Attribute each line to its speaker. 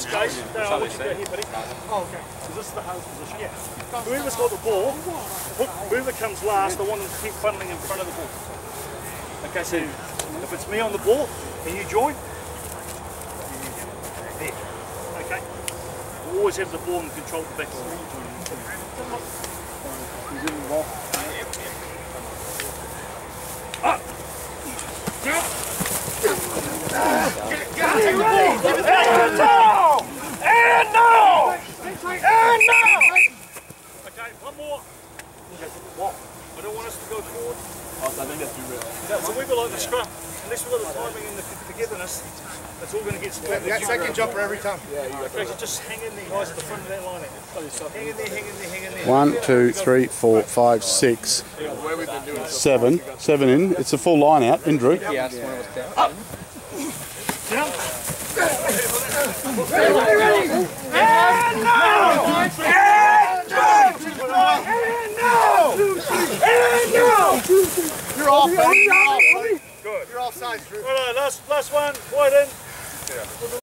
Speaker 1: this case, Darren, I want you to go here, buddy. Oh, okay. So this is the hose position. Yeah. Whoever's got the ball, whoever comes last, I want them to keep funneling in front of the ball. Okay, so if it's me on the ball, can you join? There. Okay. We always have the ball and control the back. And now! And now! And now! Okay, one more. What? I don't want us to go forward. Yeah, so we've got like the scrum. Unless we've got the timing and the togetherness, it's all going to get split.
Speaker 2: Yeah, second jumper every time.
Speaker 1: Okay, so just hang in there, guys, at the front of that line. Hang in there, hang in there, hang in there.
Speaker 3: One, two, three, four, five, six, seven. Seven in. It's a full line out. In Drew.
Speaker 2: You're off, buddy. You're off. Good. You're off sides, Drew.
Speaker 1: All right, last, last one, wide in.